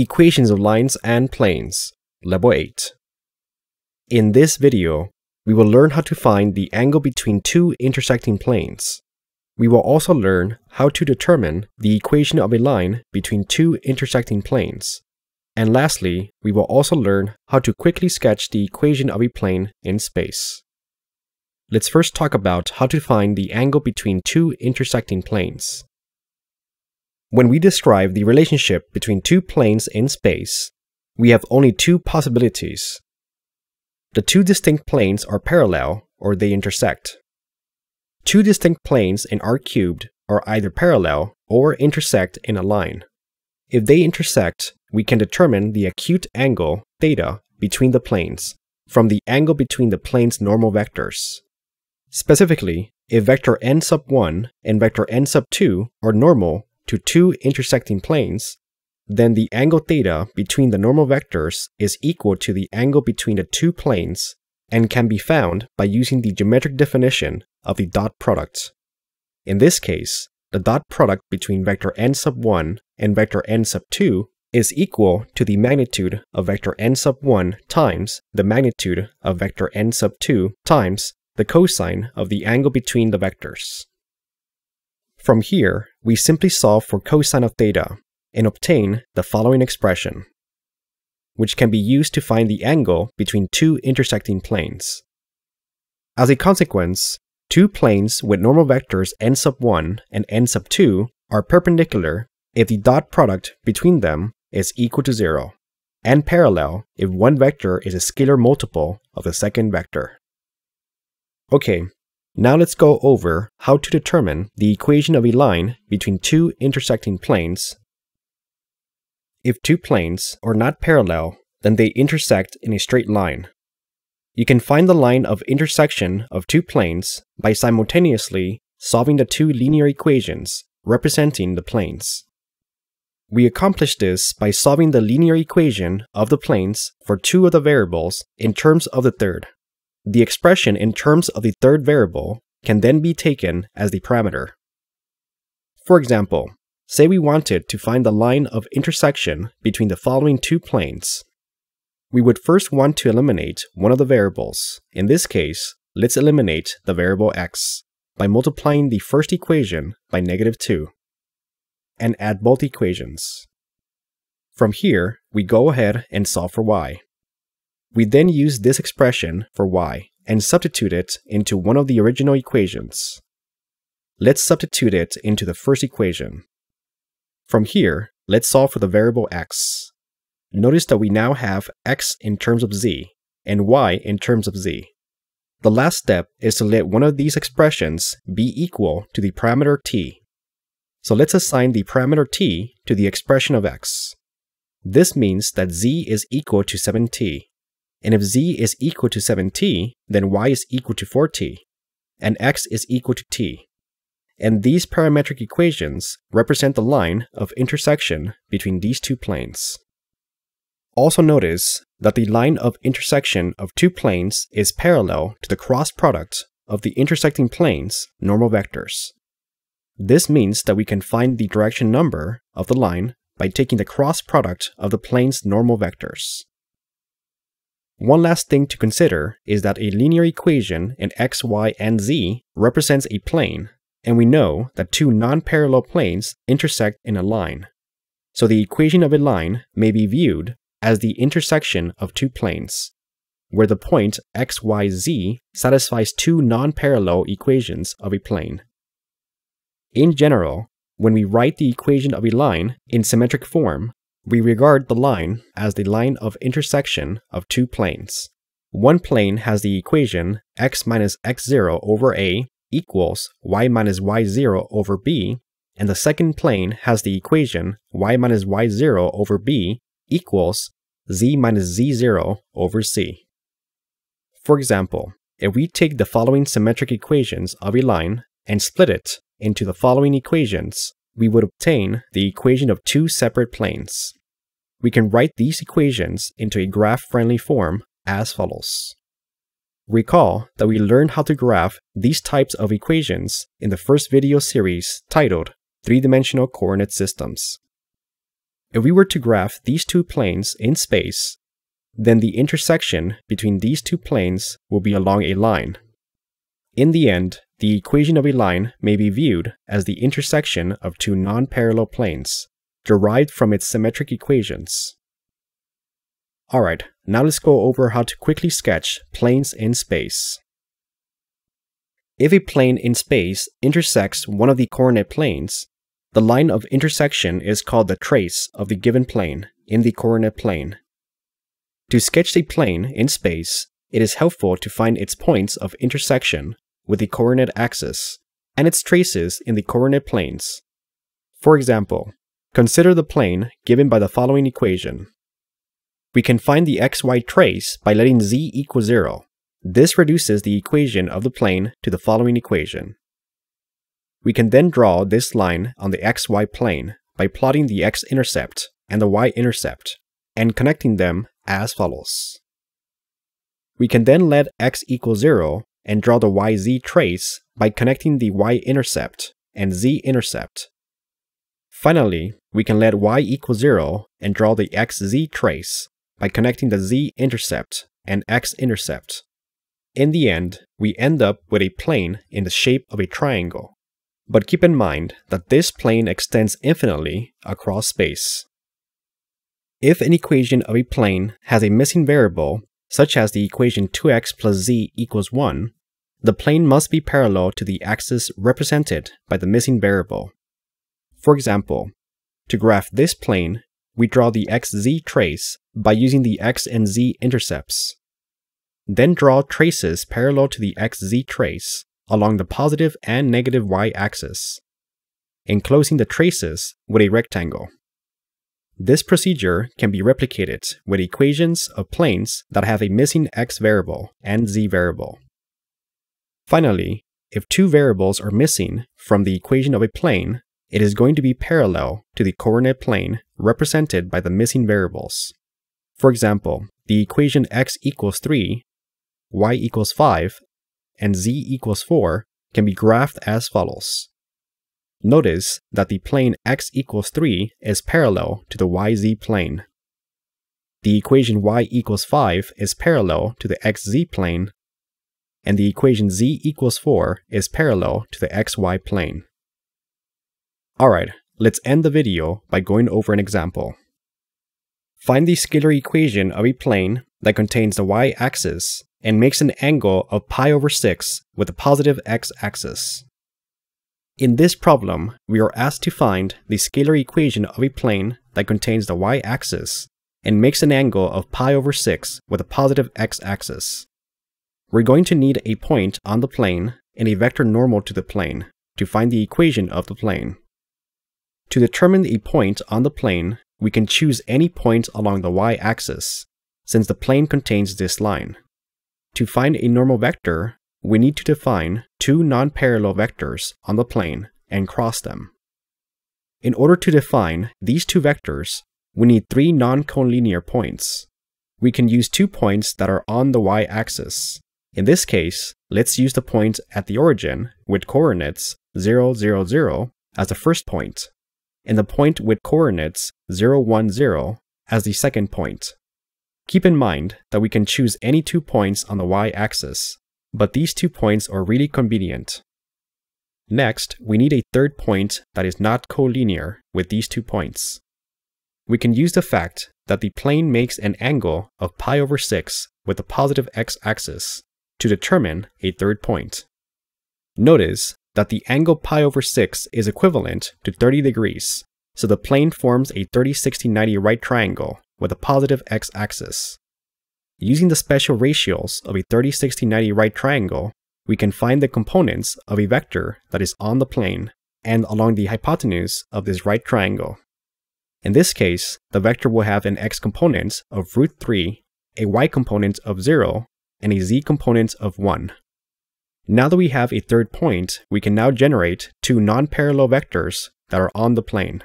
Equations of Lines and Planes, Level 8. In this video, we will learn how to find the angle between two intersecting planes. We will also learn how to determine the equation of a line between two intersecting planes. And lastly, we will also learn how to quickly sketch the equation of a plane in space. Let's first talk about how to find the angle between two intersecting planes. When we describe the relationship between two planes in space, we have only two possibilities. The two distinct planes are parallel or they intersect. Two distinct planes in R cubed are either parallel or intersect in a line. If they intersect, we can determine the acute angle, theta, between the planes from the angle between the plane's normal vectors. Specifically, if vector n sub 1 and vector n sub 2 are normal to two intersecting planes, then the angle theta between the normal vectors is equal to the angle between the two planes and can be found by using the geometric definition of the dot product. In this case, the dot product between vector n sub 1 and vector n sub 2 is equal to the magnitude of vector n sub 1 times the magnitude of vector n sub 2 times the cosine of the angle between the vectors. From here, we simply solve for cosine of theta and obtain the following expression, which can be used to find the angle between two intersecting planes. As a consequence, two planes with normal vectors n sub 1 and n sub 2 are perpendicular if the dot product between them is equal to 0, and parallel if one vector is a scalar multiple of the second vector. Okay, now let's go over how to determine the equation of a line between two intersecting planes. If two planes are not parallel, then they intersect in a straight line. You can find the line of intersection of two planes by simultaneously solving the two linear equations representing the planes. We accomplish this by solving the linear equation of the planes for two of the variables in terms of the third. The expression in terms of the third variable can then be taken as the parameter. For example, say we wanted to find the line of intersection between the following two planes. We would first want to eliminate one of the variables. In this case, let's eliminate the variable x by multiplying the first equation by negative 2 and add both equations. From here, we go ahead and solve for y. We then use this expression for y and substitute it into one of the original equations. Let's substitute it into the first equation. From here, let's solve for the variable x. Notice that we now have x in terms of z and y in terms of z. The last step is to let one of these expressions be equal to the parameter t. So let's assign the parameter t to the expression of x. This means that z is equal to 7t. And if z is equal to 7t, then y is equal to 4t, and x is equal to t. And these parametric equations represent the line of intersection between these two planes. Also notice that the line of intersection of two planes is parallel to the cross product of the intersecting planes' normal vectors. This means that we can find the direction number of the line by taking the cross product of the plane's normal vectors. One last thing to consider is that a linear equation in x, y, and z represents a plane, and we know that two non-parallel planes intersect in a line. So the equation of a line may be viewed as the intersection of two planes, where the point x, y, z satisfies two non-parallel equations of a plane. In general, when we write the equation of a line in symmetric form, we regard the line as the line of intersection of two planes. One plane has the equation x minus x0 over a equals y minus y0 over b, and the second plane has the equation y minus y0 over b equals z minus z0 over c. For example, if we take the following symmetric equations of a line and split it into the following equations, we would obtain the equation of two separate planes. We can write these equations into a graph-friendly form as follows. Recall that we learned how to graph these types of equations in the first video series titled Three-Dimensional Coordinate Systems. if we were to graph these two planes in space, then the intersection between these two planes will be along a line. In the end, the equation of a line may be viewed as the intersection of two non-parallel planes, derived from its symmetric equations. Alright, now let's go over how to quickly sketch planes in space. If a plane in space intersects one of the coordinate planes, the line of intersection is called the trace of the given plane in the coordinate plane. To sketch a plane in space, it is helpful to find its points of intersection with the coordinate axis and its traces in the coordinate planes. For example, consider the plane given by the following equation. We can find the xy trace by letting z equal 0. This reduces the equation of the plane to the following equation. We can then draw this line on the xy plane by plotting the x-intercept and the y-intercept and connecting them as follows. We can then let x equal 0 and draw the yz trace by connecting the y-intercept and z-intercept. Finally, we can let y equal 0 and draw the xz trace by connecting the z-intercept and x-intercept. In the end, we end up with a plane in the shape of a triangle. But keep in mind that this plane extends infinitely across space. If an equation of a plane has a missing variable, such as the equation 2x plus z equals 1, the plane must be parallel to the axis represented by the missing variable. For example, to graph this plane, we draw the xz trace by using the x and z intercepts. Then draw traces parallel to the xz trace along the positive and negative y-axis, enclosing the traces with a rectangle. This procedure can be replicated with equations of planes that have a missing x variable and z variable. Finally, if two variables are missing from the equation of a plane, it is going to be parallel to the coordinate plane represented by the missing variables. For example, the equation x equals 3, y equals 5, and z equals 4 can be graphed as follows. Notice that the plane x equals 3 is parallel to the yz plane. The equation y equals 5 is parallel to the xz plane, and the equation z equals 4 is parallel to the xy plane. Alright, let's end the video by going over an example. Find the scalar equation of a plane that contains the y-axis and makes an angle of pi over 6 with the positive x-axis. In this problem, we are asked to find the scalar equation of a plane that contains the y-axis and makes an angle of pi over 6 with a positive x-axis. We're going to need a point on the plane and a vector normal to the plane to find the equation of the plane. To determine a point on the plane, we can choose any point along the y-axis, since the plane contains this line. To find a normal vector, we need to define two non-parallel vectors on the plane and cross them. In order to define these two vectors, we need three non-collinear points. We can use two points that are on the y-axis. In this case, let's use the point at the origin with coordinates 0, 0, 0 as the first point, and the point with coordinates 0, 1, 0 as the second point. Keep in mind that we can choose any two points on the y-axis, but these two points are really convenient. Next, we need a third point that is not collinear with these two points. We can use the fact that the plane makes an angle of pi over 6 with the positive x-axis to determine a third point. Notice that the angle pi over 6 is equivalent to 30 degrees, so the plane forms a 30 60 90 right triangle with a positive x-axis. Using the special ratios of a 30 60 90 right triangle, we can find the components of a vector that is on the plane and along the hypotenuse of this right triangle. In this case, the vector will have an x component of root 3, a y component of 0, and a z component of 1. Now that we have a third point, we can now generate two non-parallel vectors that are on the plane.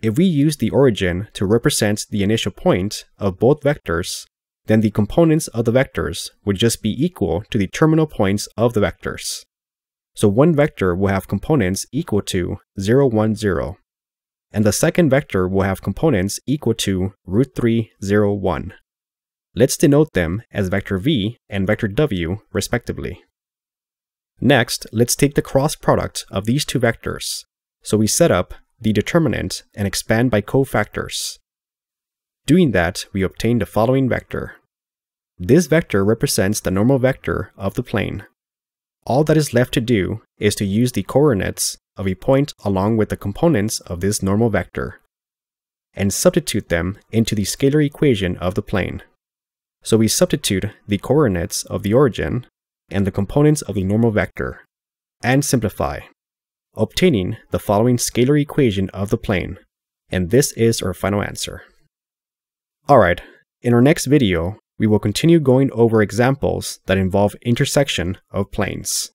If we use the origin to represent the initial point of both vectors, then the components of the vectors would just be equal to the terminal points of the vectors. So one vector will have components equal to 0, 1, 0. and the second vector will have components equal to root 3, 0, 1. Let's denote them as vector v and vector w, respectively. Next, let's take the cross product of these two vectors. So we set up the determinant and expand by cofactors. Doing that, we obtain the following vector. This vector represents the normal vector of the plane. All that is left to do is to use the coordinates of a point along with the components of this normal vector, and substitute them into the scalar equation of the plane. So we substitute the coordinates of the origin and the components of the normal vector, and simplify, obtaining the following scalar equation of the plane, and this is our final answer. Alright, in our next video, we will continue going over examples that involve intersection of planes.